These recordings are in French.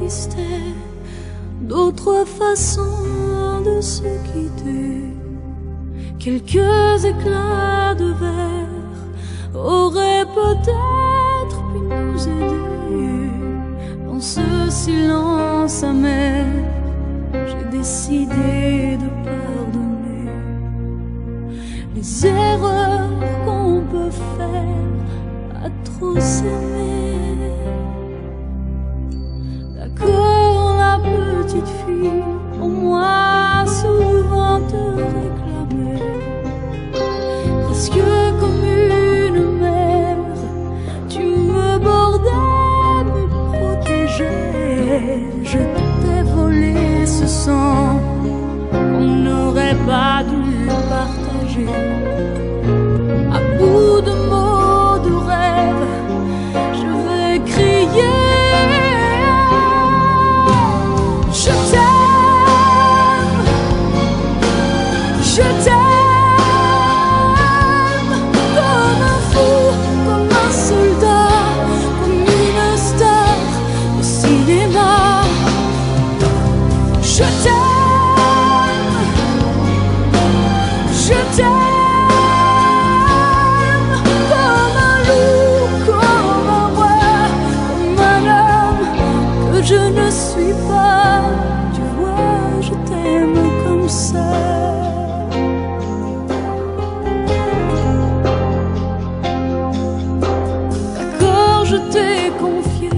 existait d'autres façons de se quitter. Quelques éclats de verre auraient peut-être pu nous aider. Dans ce silence amer, j'ai décidé de pardonner les erreurs qu'on peut faire à trop s'aimer. Petite fille, pour moi souvent te réclamait. Presque comme une mère, tu me bordais, me protégeais. Je t'ai volé ce sang qu'on n'aurait pas dû partager. Confié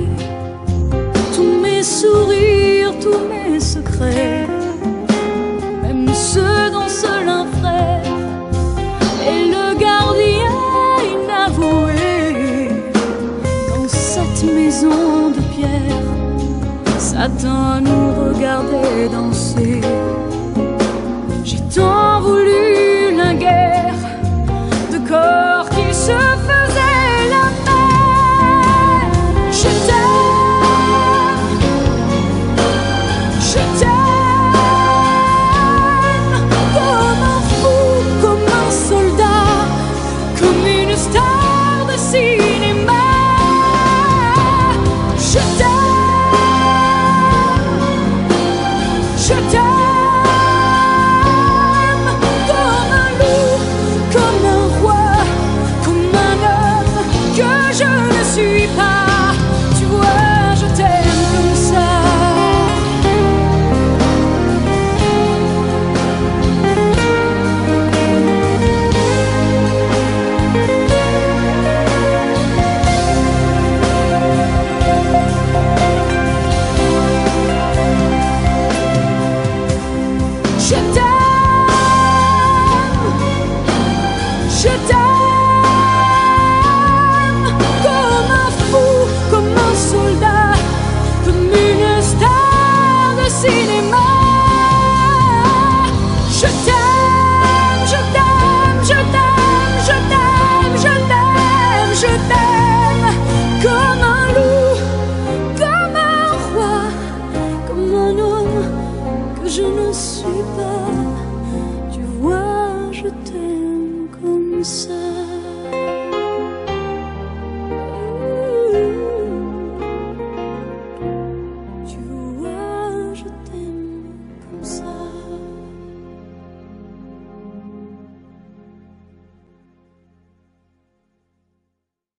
tous mes sourires, tous mes secrets, même ceux dont seul un frère est le gardien inavoué. Dans cette maison de pierre, Satan nous regardait danser. J'ai tant je ne suis pas, tu vois, je t'aime comme ça.